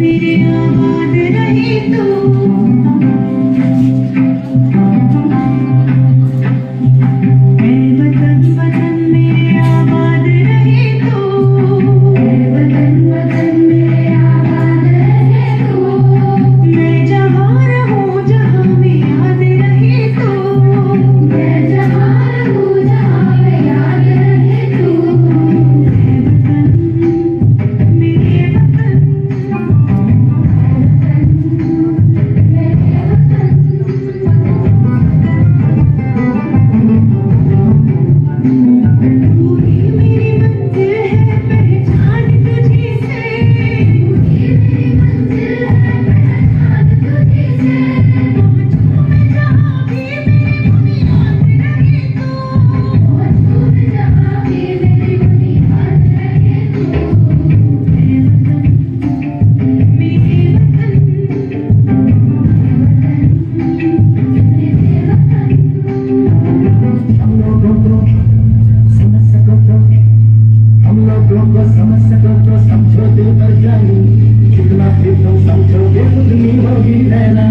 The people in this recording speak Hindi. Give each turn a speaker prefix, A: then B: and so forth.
A: मेरे आबाद रही तू। को तो समझ सको तो
B: समझो दिल पर जानी कितना फिर तुम समझोगे खुद होगी रहना।